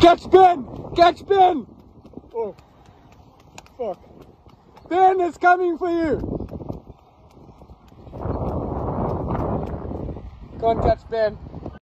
Catch Ben! Catch Ben! Oh, fuck. Ben is coming for you! Go and catch Ben.